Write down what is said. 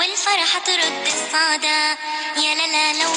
الفرحة ترد الصدى. يا لا لا لو